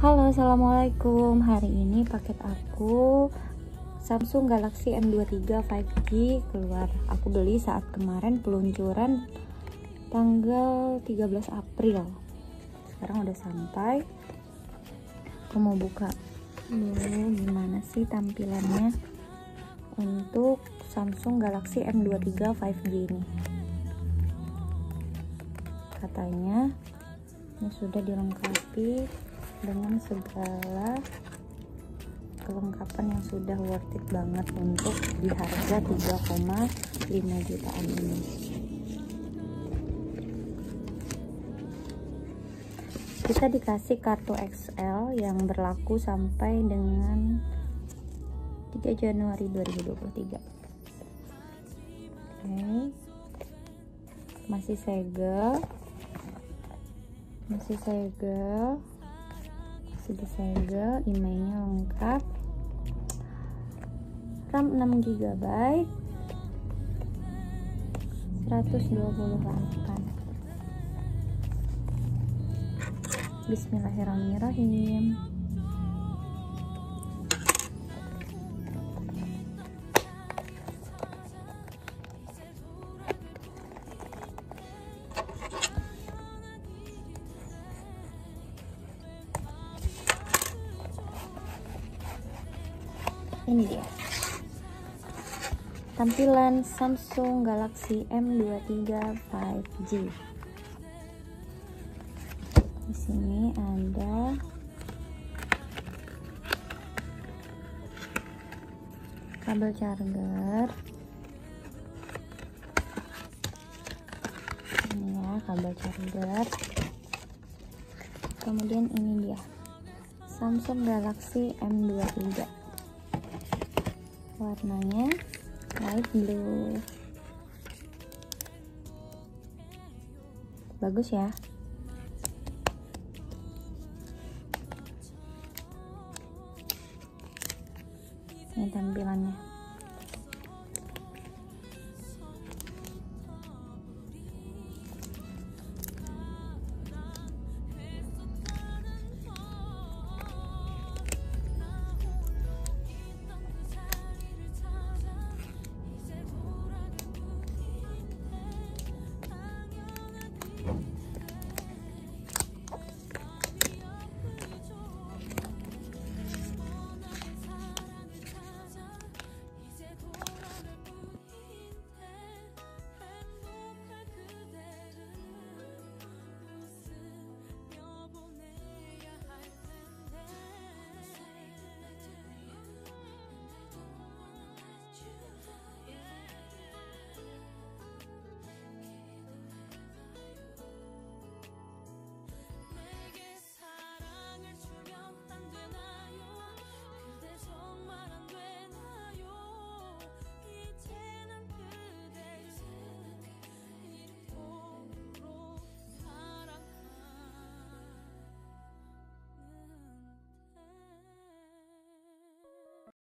Halo assalamualaikum. Hari ini paket aku Samsung Galaxy M23 5G keluar. Aku beli saat kemarin peluncuran tanggal 13 April. Sekarang udah sampai. Aku mau buka. Dulu gimana sih tampilannya untuk Samsung Galaxy M23 5G ini? Katanya ini sudah dilengkapi dengan segala kelengkapan yang sudah worth it banget untuk di harga 3,5 jutaan ini. Kita dikasih kartu XL yang berlaku sampai dengan 3 Januari 2023 oke. Masih segel. Masih segel sudah segel emailnya lengkap. RAM 6 GB 128 Bismillahirrahmanirrahim ini dia. Tampilan Samsung Galaxy M23 5G di sini ada kabel charger. Ini ya kabel charger. Kemudian ini dia Samsung Galaxy M23 warnanya light blue. Bagus ya. Ini tampilannya